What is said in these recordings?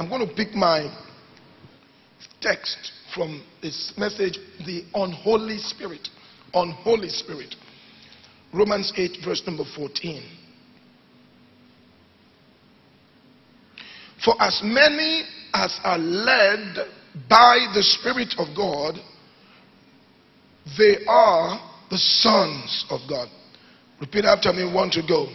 I'm going to pick my text from this message, the unholy spirit. Unholy spirit. Romans 8, verse number 14. For as many as are led by the Spirit of God, they are the sons of God. Repeat after me, one to go.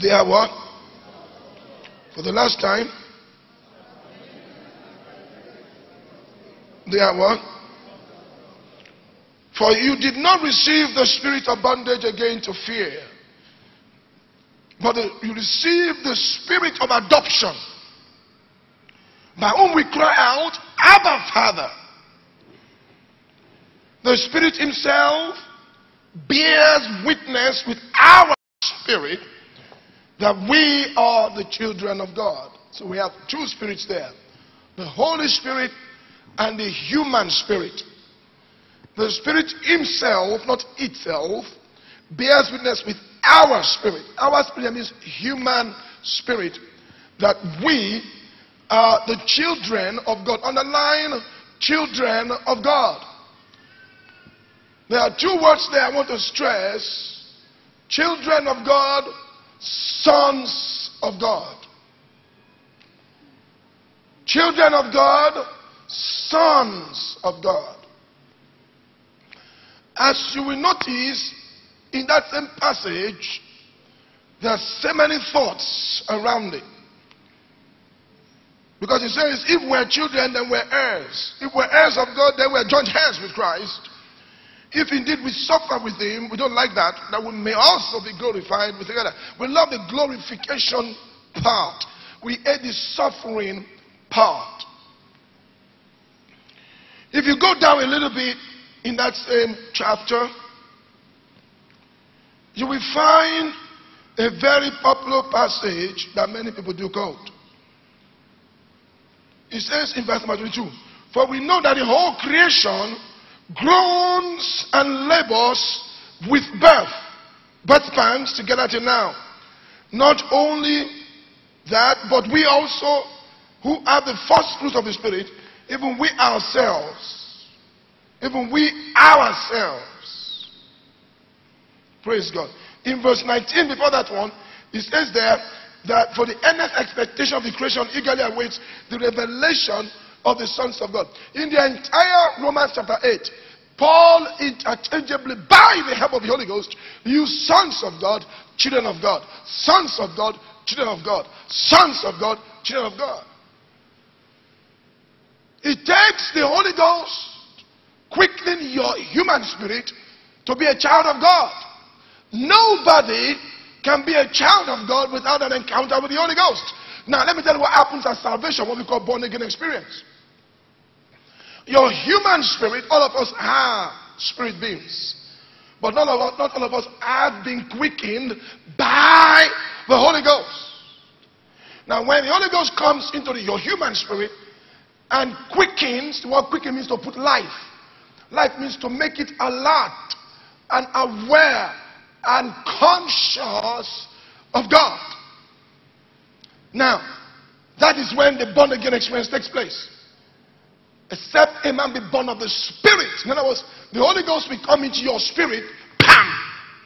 They are what? For the last time. They are what? For you did not receive the spirit of bondage again to fear, but you received the spirit of adoption, by whom we cry out, Abba, Father. The Spirit Himself bears witness with our spirit that we are the children of God. So we have two spirits there the Holy Spirit and the human spirit. The Spirit Himself, not itself, bears witness with our spirit. Our spirit means human spirit. That we are the children of God. Underline children of God. There are two words there I want to stress children of God sons of God. Children of God, sons of God. As you will notice in that same passage, there are so many thoughts around it. Because it says, if we're children, then we're heirs. If we're heirs of God, then we're joint heirs with Christ. If indeed we suffer with him, we don't like that, that we may also be glorified with together. We love the glorification part. We hate the suffering part. If you go down a little bit in that same chapter, you will find a very popular passage that many people do quote. It says in verse 22, For we know that the whole creation groans and labors with birth, birth pangs together till now. Not only that, but we also, who are the first fruits of the Spirit, even we ourselves, even we ourselves. Praise God. In verse 19, before that one, it says there that for the earnest expectation of the creation eagerly awaits the revelation of the sons of God. In the entire Romans chapter 8, Paul interchangeably, by the help of the Holy Ghost, use sons of God, children of God, sons of God, children of God, sons of God, children of God. It takes the Holy Ghost quickening your human spirit to be a child of God. Nobody can be a child of God without an encounter with the Holy Ghost. Now, let me tell you what happens at salvation, what we call born again experience. Your human spirit, all of us are spirit beings. But not all, of, not all of us have been quickened by the Holy Ghost. Now, when the Holy Ghost comes into the, your human spirit and quickens, what quicken means to put life. Life means to make it alert and aware and conscious of God. Now, that is when the born again experience takes place. Except a man be born of the Spirit. In other words, the Holy Ghost will come into your spirit, bam,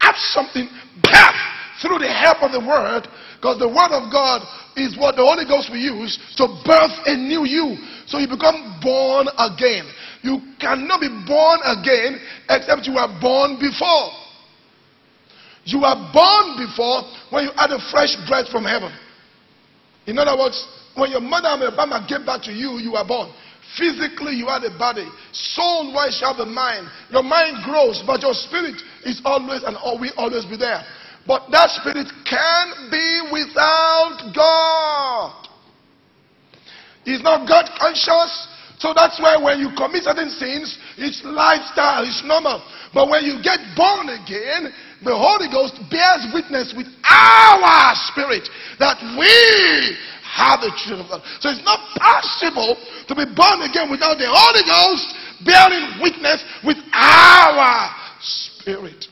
have something, bam, through the help of the Word, because the Word of God is what the Holy Ghost will use to birth a new you. So you become born again. You cannot be born again except you were born before. You were born before when you had a fresh breath from heaven. In other words, when your mother and your father gave back to you, you were born. Physically, you are the body. Soul wise you shall the mind. Your mind grows, but your spirit is always and will always be there. But that spirit can be without God. He's not God conscious. So that's why when you commit certain sins, it's lifestyle, it's normal. But when you get born again, the Holy Ghost bears witness with our spirit that we have the children of God. So it's not possible to be born again without the Holy Ghost bearing witness with our spirit.